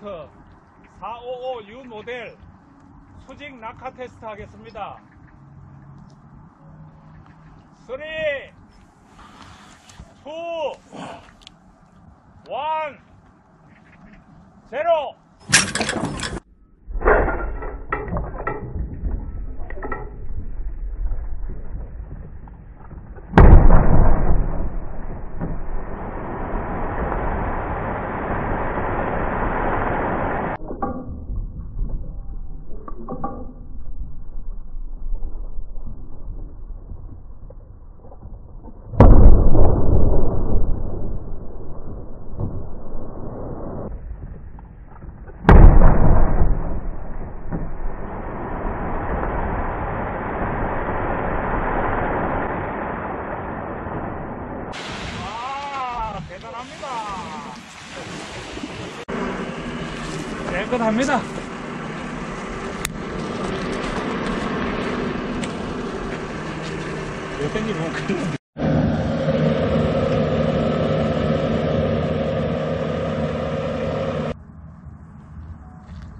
파이터 455U 모델 수직 낙하 테스트 하겠습니다. 3, 2, 1, 0. 아, 대단합니다. 깨끗합니다. 여기까지 보면 큰일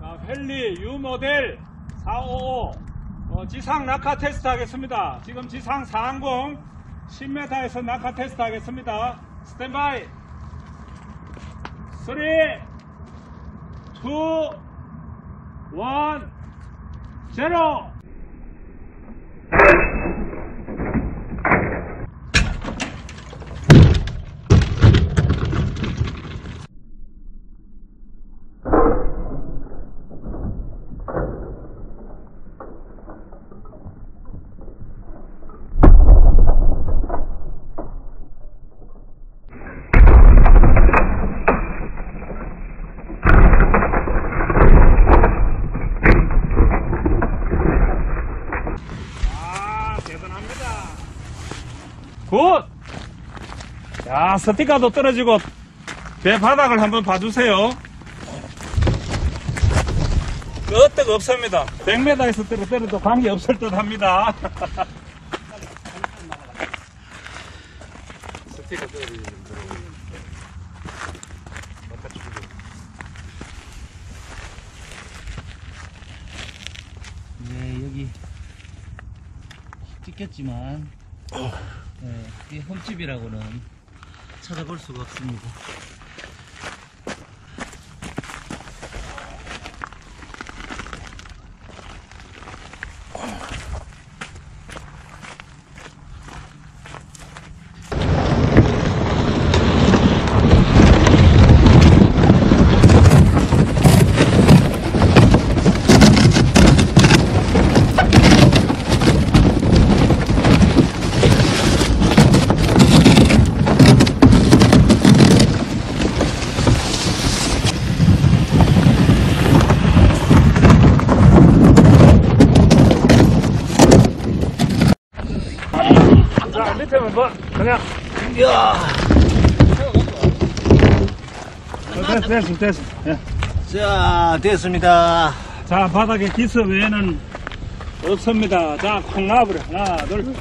자, 펠리 U 모델 455 어, 지상 낙하 테스트 하겠습니다. 지금 지상 상공 10m에서 낙하 테스트 하겠습니다. 스탠바이 3 2 1 0 아, 대단합니다. Good! 자, 스티커도 떨어지고, 배 바닥을 한번 봐주세요. 끄떡 없습니다. 100m에서 떨어 떨어도 관계 없을 듯 합니다. 스티커 떨어지는 네, 여기 찍혔지만 네, 이 홈집이라고는 찾아볼 수가 없습니다. 한번, 그냥. 이야, 됐어, 됐어, 됐어. 예. 자 됐습니다. 자, 바닥에 기스 외에는 없습니다. 자, 콩 놔버려. 하나, 둘.